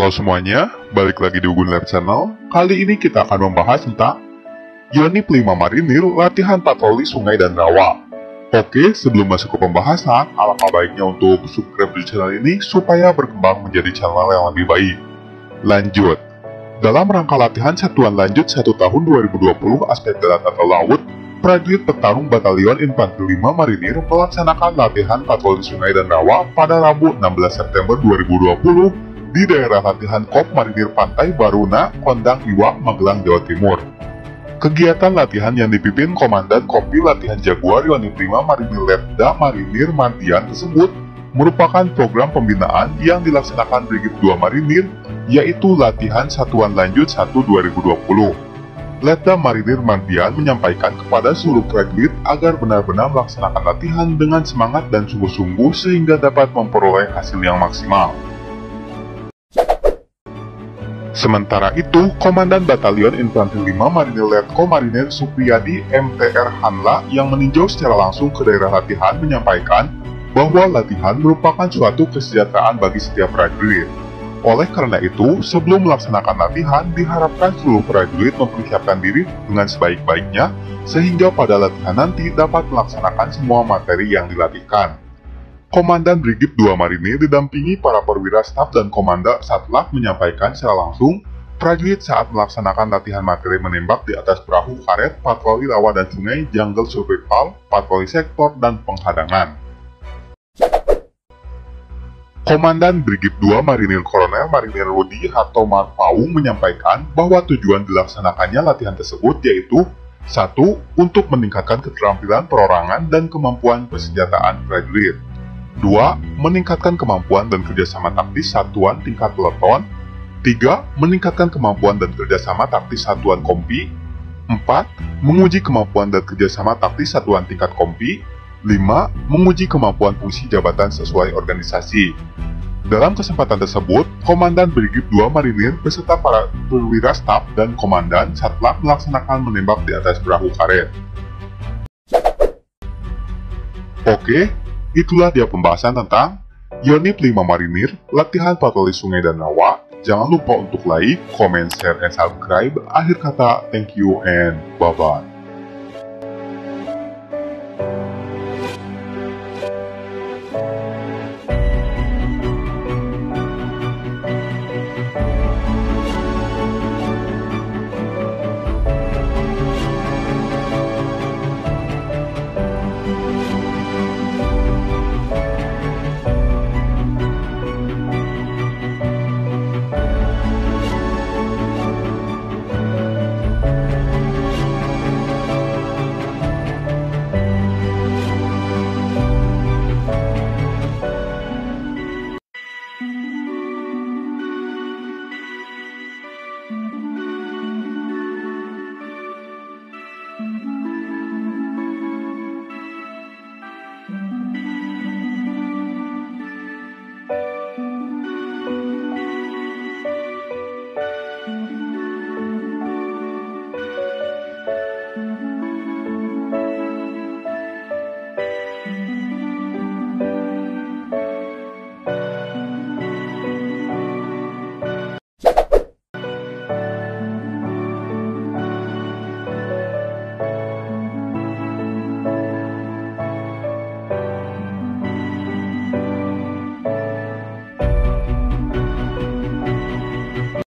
Halo semuanya, balik lagi di Ugun Lab Channel. Kali ini kita akan membahas tentang Unit 5 Marinir Latihan Patroli Sungai dan Rawa. Oke, sebelum masuk ke pembahasan, alangkah baiknya untuk subscribe di channel ini supaya berkembang menjadi channel yang lebih baik. Lanjut. Dalam rangka latihan Satuan Lanjut 1 tahun 2020 aspek darat atau laut, prajurit petarung Batalion Infanteri 5 Marinir melaksanakan latihan patroli sungai dan rawa pada Rabu 16 September 2020 di daerah latihan Kop Marinir Pantai Baruna, Kondang Iwak, Magelang, Jawa Timur. Kegiatan latihan yang dipimpin Komandan Kopi Latihan Jaguar Unit 5 Marinir Letda Marinir Mantian tersebut merupakan program pembinaan yang dilaksanakan Brigif 2 Marinir, yaitu Latihan Satuan Lanjut 1 2020. Letda Marinir Mandian menyampaikan kepada seluruh prajurit agar benar-benar melaksanakan latihan dengan semangat dan sungguh-sungguh sehingga dapat memperoleh hasil yang maksimal. Sementara itu, Komandan Batalion Infanteri 5 Marinir Letko Marinir Supriyadi MTR Hanla yang meninjau secara langsung ke daerah latihan menyampaikan bahwa latihan merupakan suatu kesejahteraan bagi setiap prajurit. Oleh karena itu, sebelum melaksanakan latihan, diharapkan seluruh prajurit mempersiapkan diri dengan sebaik-baiknya, sehingga pada latihan nanti dapat melaksanakan semua materi yang dilatihkan. Komandan Brigif 2 Marinir didampingi para perwira staf dan komandan Satlak menyampaikan secara langsung prajurit saat melaksanakan latihan materi menembak di atas perahu karet, patroli rawa dan sungai, jungle survival, patroli sektor, dan penghadangan. Komandan Brigif 2 Marinir Kolonel Marinir Rudi Hatoman Paung menyampaikan bahwa tujuan dilaksanakannya latihan tersebut yaitu satu, Untuk meningkatkan keterampilan perorangan dan kemampuan persenjataan prajurit 2. Meningkatkan kemampuan dan kerjasama taktis satuan tingkat peleton 3. Meningkatkan kemampuan dan kerjasama taktis satuan kompi 4. Menguji kemampuan dan kerjasama taktis satuan tingkat kompi 5. Menguji kemampuan fungsi jabatan sesuai organisasi dalam kesempatan tersebut, Komandan Brigif 2 Marinir beserta para perwira staf dan komandan satlak melaksanakan menembak di atas perahu karet. Oke, Itulah dia pembahasan tentang Unit 5 Marinir, latihan patroli sungai dan rawa. Jangan lupa untuk like, comment, share, and subscribe. Akhir kata, thank you and bye-bye.